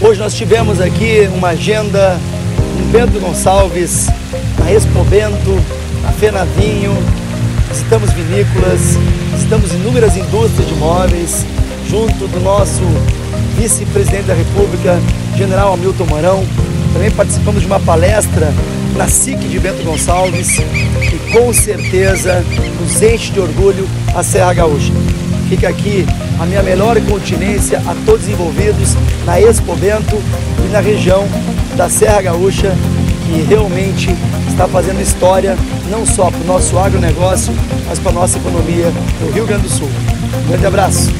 Hoje nós tivemos aqui uma agenda em Bento Gonçalves, na Expo Bento, na Fenavinho, visitamos vinícolas, estamos em inúmeras indústrias de móveis, junto do nosso vice-presidente da República, general Hamilton Mourão. Também participamos de uma palestra na SIC de Bento Gonçalves, que com certeza nos enche de orgulho a Serra Gaúcha. Fica aqui a minha melhor continência a todos envolvidos na Expo Bento e na região da Serra Gaúcha, que realmente está fazendo história não só para o nosso agronegócio, mas para a nossa economia no Rio Grande do Sul. Um grande abraço!